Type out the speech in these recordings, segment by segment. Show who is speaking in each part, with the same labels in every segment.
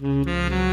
Speaker 1: Mm-hmm.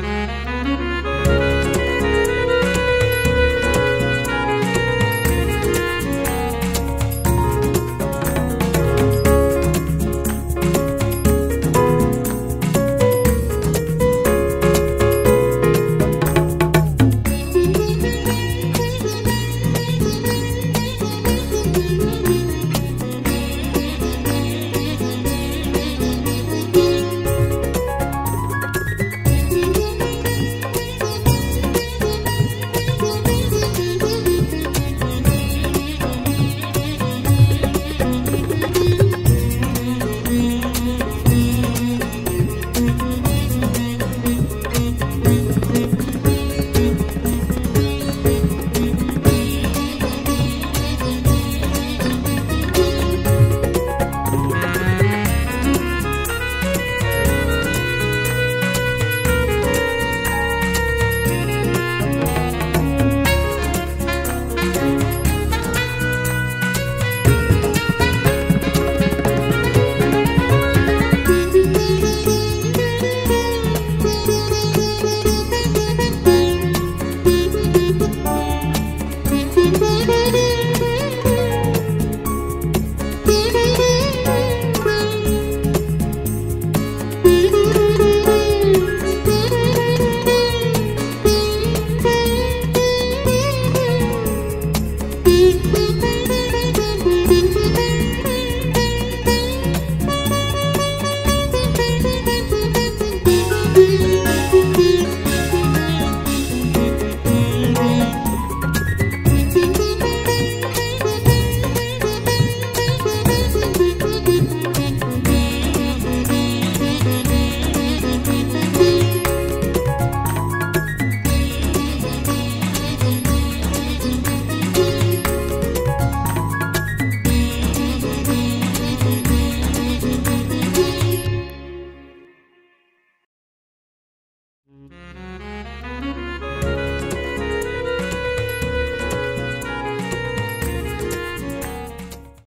Speaker 1: Thank